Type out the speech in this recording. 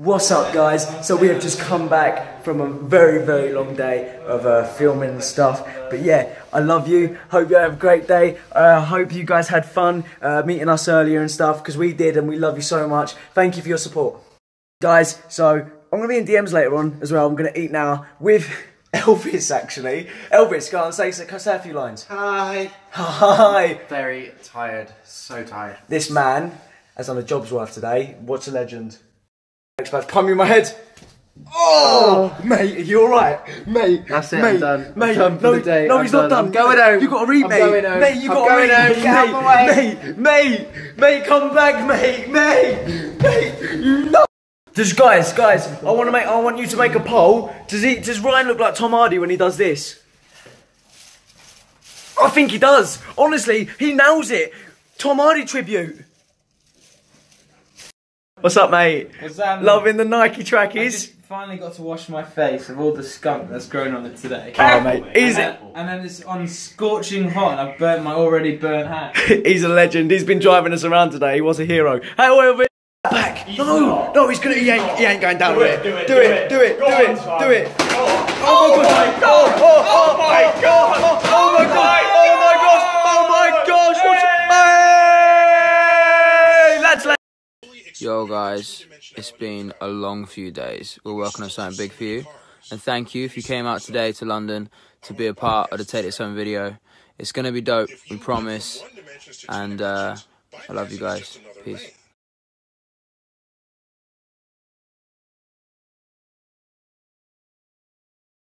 What's up, guys? So we have just come back from a very, very long day of uh, filming and stuff. But yeah, I love you. Hope you have a great day. I uh, hope you guys had fun uh, meeting us earlier and stuff because we did, and we love you so much. Thank you for your support, guys. So I'm gonna be in DMs later on as well. I'm gonna eat now with Elvis. Actually, Elvis, go on, say say a few lines. Hi. Hi. Very tired. So tired. This man has done a job's worth today. What's a legend? Experts pumping my head. Oh, oh, mate, are you alright? Mate, That's it, mate, I'm done. Mate, I'm done for no, the day, no, I'm he's not done. done. I'm going home. You got to read, I'm mate. going home. Mate, you I'm got to going read, home. mate. Out of way. Mate, mate, mate, come back, mate, mate, mate. You know. Just guys, guys, I want to make. I want you to make a poll. Does he? Does Ryan look like Tom Hardy when he does this? I think he does. Honestly, he nails it. Tom Hardy tribute. What's up, mate? What's that? Loving the Nike I trackies. just finally got to wash my face of all the skunk that's grown on it today. Oh, mate, he's and, then, and then it's on scorching hot, and I've burnt my already burnt hat. he's a legend. He's been driving us around today. He was a hero. Hey, wait, wait. Back. No, no, he's gonna. He ain't. He ain't going down with it. Do it. Do it. Do it. Do it. Do it. Oh my god. Oh, oh, oh Yo guys, it's been a long few days. We're working on something big for you. And thank you if you came out today to London to be a part of the Take This Home video. It's gonna be dope, we promise. And uh, I love you guys. Peace.